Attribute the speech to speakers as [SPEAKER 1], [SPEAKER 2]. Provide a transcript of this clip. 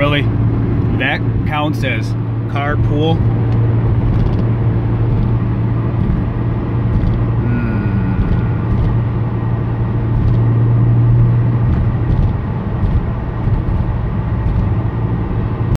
[SPEAKER 1] Really? That counts as carpool?